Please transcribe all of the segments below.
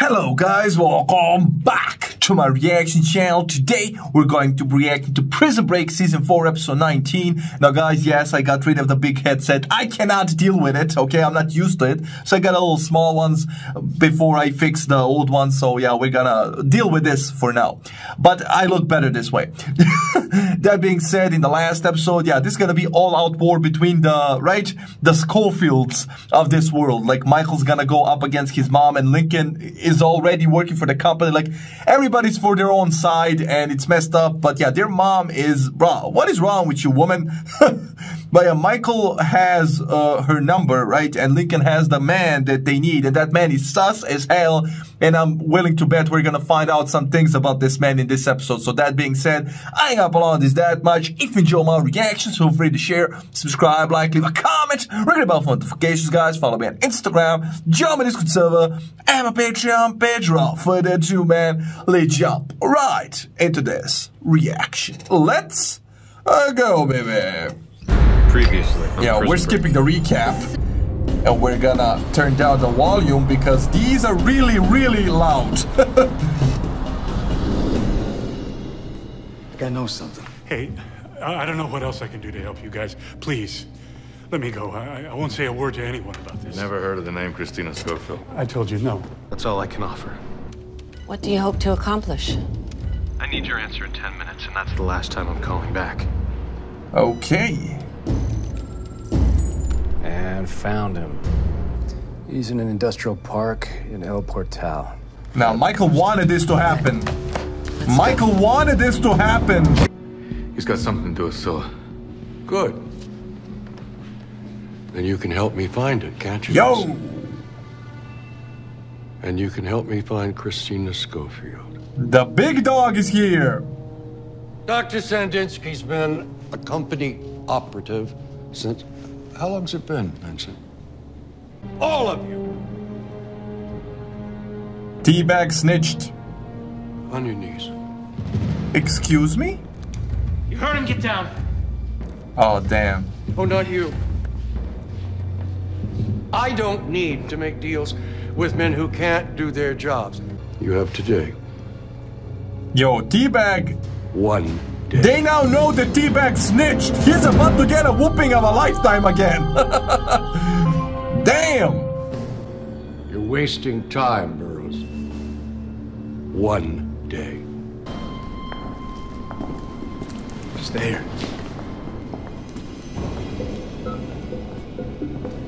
Hello guys, welcome back to my reaction channel. Today we're going to react to Prison Break Season 4 Episode 19. Now guys, yes, I got rid of the big headset. I cannot deal with it, okay? I'm not used to it. So I got a little small ones before I fix the old ones. So yeah, we're gonna deal with this for now. But I look better this way. that being said, in the last episode, yeah, this is gonna be all out war between the, right? The Scofields of this world. Like Michael's gonna go up against his mom and Lincoln is already working for the company. Like everybody's for their own side and it's messed up. But yeah, their mom is, bro, what is wrong with you, woman? but yeah, Michael has uh, her number, right? And Lincoln has the man that they need. And that man is sus as hell. And I'm willing to bet we're going to find out some things about this man in this episode. So that being said, I ain't prolong this that much. If you enjoy my reactions, feel free to share, subscribe, like, leave a comment, ring the bell for notifications, guys. Follow me on Instagram, join my Discord server, and my Patreon page. Without further ado, man, let's jump right into this reaction. Let's uh, go, baby. Previously. Yeah, we're skipping the recap. And we're gonna turn down the volume because these are really, really loud. I know something. Hey, I I don't know what else I can do to help you guys. Please, let me go. I, I won't say a word to anyone about this. Never heard of the name Christina Scofield. I told you no. That's all I can offer. What do you hope to accomplish? I need your answer in 10 minutes, and that's the last time I'm calling back. okay. And found him. He's in an industrial park in El Portal. Now, Michael wanted this to happen. Michael wanted this to happen. He's got something to do with Scylla. Good. Then you can help me find it, can't you? Yo! And you can help me find Christina Scofield. The big dog is here. Dr. Sandinsky's been a company operative since. How long's it been, Vincent? All of you! T-Bag snitched. On your knees. Excuse me? You heard him get down. Oh, damn. Oh, not you. I don't need to make deals with men who can't do their jobs. You have today. Yo, T-Bag. One day. They now know that T-Bag snitched. He's about to get a whooping of a lifetime again. damn. You're wasting time, Burroughs. One day. Stay here.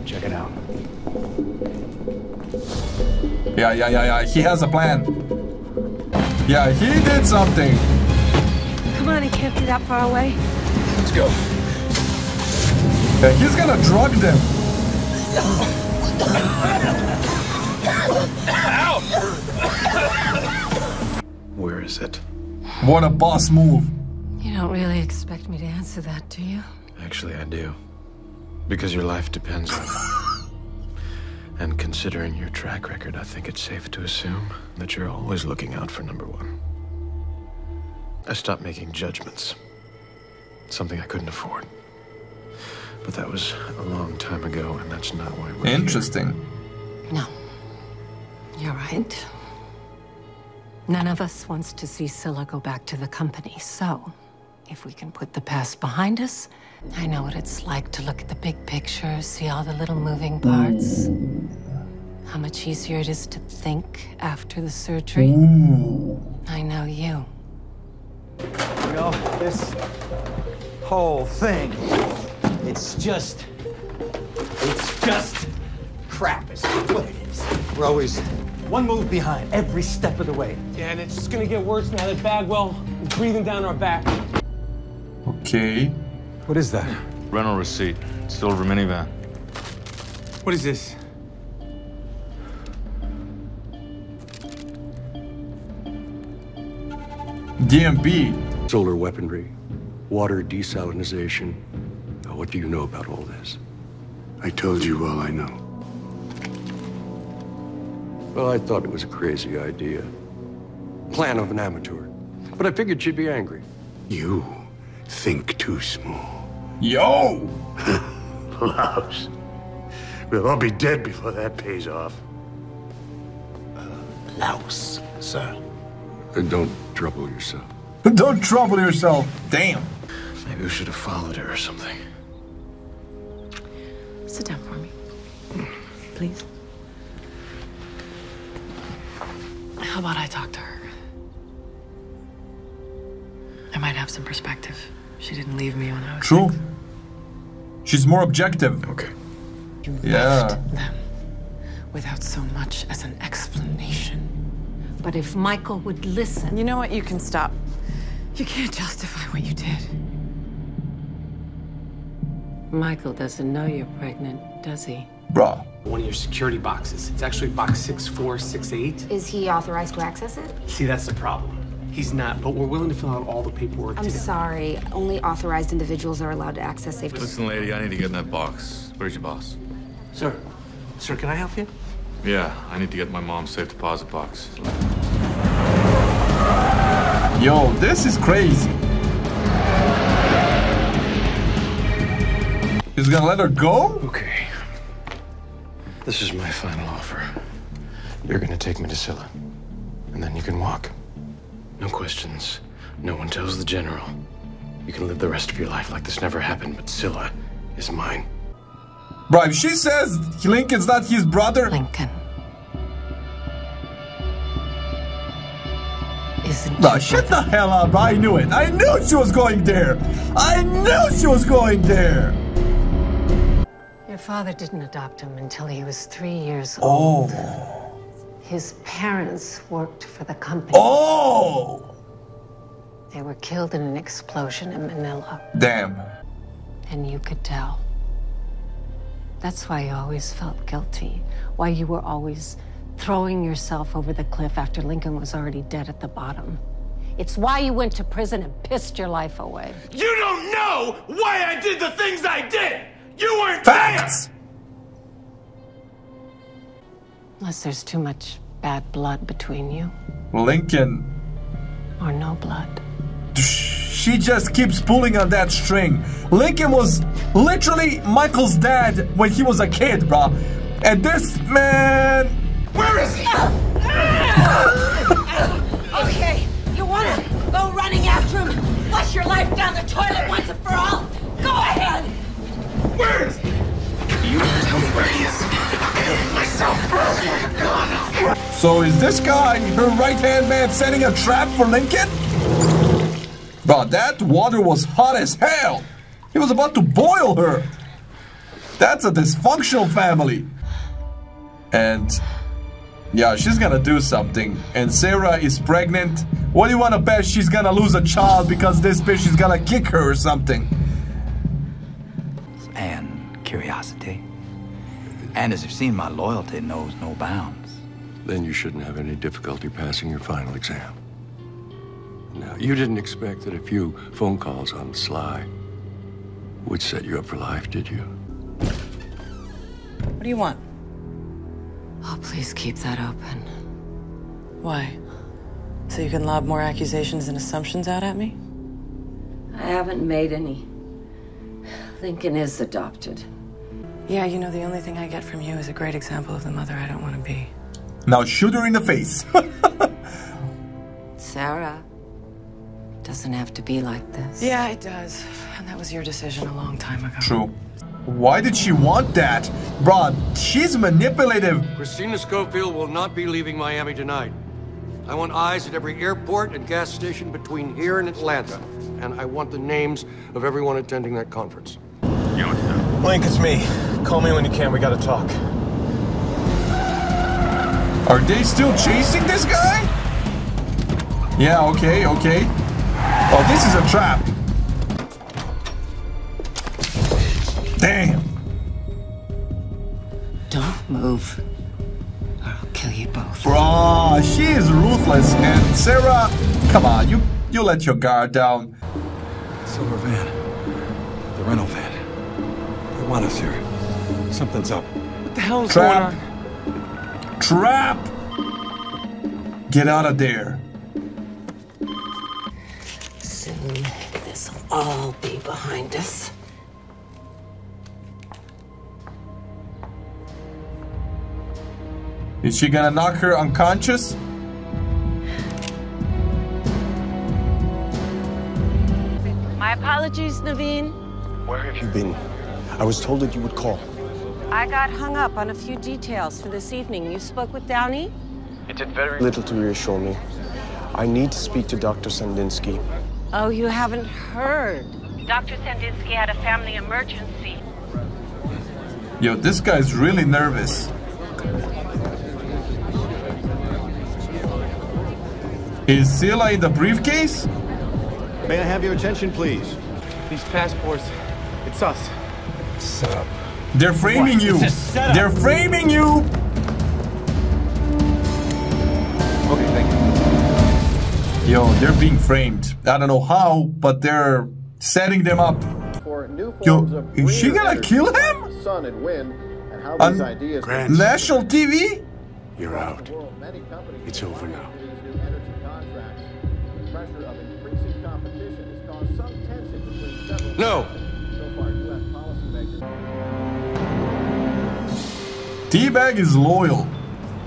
Check it out. Yeah, yeah, yeah, yeah. He has a plan. Yeah, he did something. Come on, he can't be that far away. Let's go. Yeah, he's gonna drug them. Where is it? What a boss move. You don't really expect me to answer that, do you? Actually, I do. Because your life depends on it. And considering your track record, I think it's safe to assume that you're always looking out for number one. I stopped making judgments. Something I couldn't afford. But that was a long time ago, and that's not why we're here. Interesting. No. You're right. None of us wants to see Scylla go back to the company, so if we can put the past behind us, I know what it's like to look at the big picture, see all the little moving parts. How much easier it is to think after the surgery. Mm. I know you. You know, this whole thing, it's just, it's just crap. It's what it is. We're always one move behind every step of the way. Yeah, and it's just gonna get worse now that Bagwell is breathing down our back. Okay. What is that? Rental receipt. Silver minivan. What is this? DMB. Solar weaponry, water desalinization. Now, what do you know about all this? I told you all I know. Well, I thought it was a crazy idea. Plan of an amateur. But I figured she'd be angry. You think too small. Yo! Louse. We'll all be dead before that pays off. louse, sir. And don't trouble yourself. Don't trouble yourself. Damn. Maybe we should have followed her or something. Sit down for me. Please. How about I talk to her? I might have some perspective. She didn't leave me when I was True. She's more objective. Okay. You Yeah. left them without so much as an explanation. But if Michael would listen. You know what? You can stop. You can't justify what you did. Michael doesn't know you're pregnant, does he? Bruh. One of your security boxes. It's actually box 6468. Is he authorized to access it? See, that's the problem. He's not, but we're willing to fill out all the paperwork I'm together. sorry. Only authorized individuals are allowed to access safe. Listen, lady, I need to get in that box. Where's your boss? Sir, sir, can I help you? Yeah, I need to get my mom's safe deposit box. Yo, this is crazy. He's gonna let her go? Okay. This is my final offer. You're gonna take me to Scylla, and then you can walk. No questions. No one tells the general. You can live the rest of your life like this never happened, but Scylla is mine. Bro, if she says Lincoln's not his brother. Lincoln. Isn't Bro, shut the hell up. I knew it. I knew she was going there. I knew she was going there. Your father didn't adopt him until he was three years oh. old. Oh. His parents worked for the company. Oh! They were killed in an explosion in Manila, Damn. and you could tell. That's why you always felt guilty. Why you were always throwing yourself over the cliff after Lincoln was already dead at the bottom. It's why you went to prison and pissed your life away. You don't know why I did the things I did! You weren't Facts! Unless there's too much bad blood between you, Lincoln. or no blood. She just keeps pulling on that string. Lincoln was literally Michael's dad when he was a kid, bro. And this man. Where is he? Ah! Ah! Ah! Okay, you wanna go running after him? Flush your life down the toilet once and for all? Go ahead! Where is he? You tell me where he is. I'll kill him myself. Oh my god. So is this guy, her right hand man, setting a trap for Lincoln? Bro, that water was hot as hell. He was about to boil her. That's a dysfunctional family. And yeah, she's gonna do something. And Sarah is pregnant. What do you wanna bet she's gonna lose a child because this bitch is gonna kick her or something? And curiosity. And as you've seen, my loyalty knows no bounds. Then you shouldn't have any difficulty passing your final exam. Now, you didn't expect that a few phone calls on the sly would set you up for life, did you? What do you want? Oh, please keep that open. Why? So you can lob more accusations and assumptions out at me? I haven't made any. Lincoln is adopted. Yeah, you know, the only thing I get from you is a great example of the mother I don't want to be. Now shoot her in the face. Sarah doesn't have to be like this. Yeah, it does. And that was your decision a long time ago. True. Why did she want that? Bro, she's manipulative. Christina Scofield will not be leaving Miami tonight. I want eyes at every airport and gas station between here and Atlanta. And I want the names of everyone attending that conference. You know what. Link, it's me. Call me when you can. We gotta talk. Are they still chasing this guy? Yeah, okay, okay. Oh, this is a trap. Damn. Don't move, or I'll kill you both. Bruh, she is ruthless. And Sarah, come on, you you let your guard down. Silver van. The rental van. They want us here. Something's up. What the hell is Trap. going on? Trap! Get out of there. all be behind us. Is she gonna knock her unconscious? My apologies, Naveen. Where have you been? I was told that you would call. I got hung up on a few details for this evening. You spoke with Downey? It did very little to reassure me. I need to speak to Dr. Sandinsky. Oh, you haven't heard. Dr. Sandinsky had a family emergency. Yo, this guy's really nervous. Is Scylla in the briefcase? May I have your attention, please? These passports, it's us. Set up. They're framing What? you. It's a setup. They're framing you. They're being framed. I don't know how, but they're setting them up. For new Yo, of is she gonna energy kill him? the Sun and wind, and how On these ideas national TV? You're out. It's over now. Pressure of increasing competition has caused some tension between several. No. So far, T-Bag is loyal.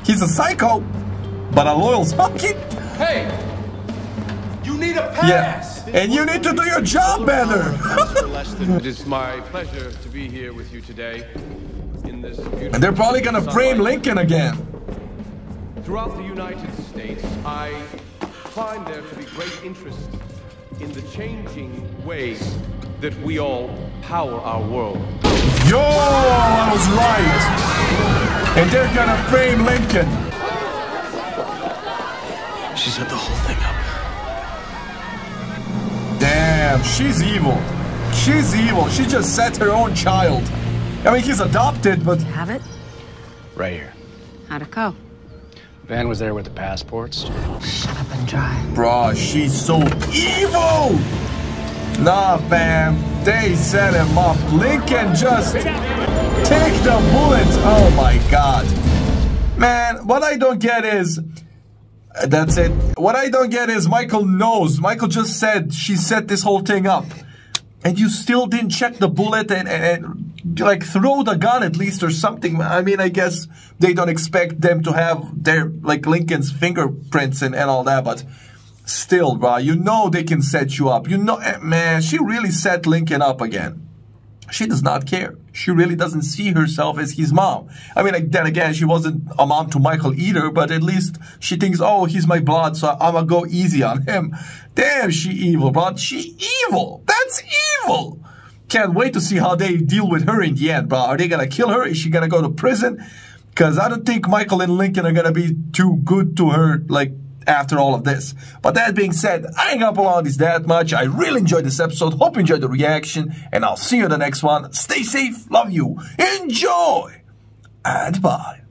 He's a psycho, but a loyal monkey. Hey! You need a Yeah, and you need to do your job better. it is my pleasure to be here with you today in this beautiful and they're probably gonna frame. Lincoln again. Throughout the United States, I find there to be great interest in the changing ways that we all power our world. Yo, I was right. And they're gonna frame Lincoln. She set the whole thing up. Damn, she's evil. She's evil. She just set her own child. I mean, he's adopted, but. Have it? Right here. How'd it go? Van was there with the passports. Shut up and drive. Bruh, she's so evil! Nah, fam. They set him up. Lincoln just take the bullet. Oh my god. Man, what I don't get is. That's it. What I don't get is Michael knows. Michael just said she set this whole thing up. And you still didn't check the bullet and, and, and like throw the gun at least or something. I mean, I guess they don't expect them to have their like Lincoln's fingerprints and, and all that, but still, bro, you know they can set you up. You know, eh, man, she really set Lincoln up again. She does not care. She really doesn't see herself as his mom. I mean, like, then again, she wasn't a mom to Michael either, but at least she thinks, oh, he's my blood, so I'm gonna go easy on him. Damn, she evil, bro. She evil. That's evil. Can't wait to see how they deal with her in the end, bro. Are they gonna kill her? Is she gonna go to prison? Because I don't think Michael and Lincoln are gonna be too good to her, like, after all of this. But that being said, I ain't gonna prolong this that much. I really enjoyed this episode. Hope you enjoyed the reaction. And I'll see you in the next one. Stay safe. Love you. Enjoy. And bye.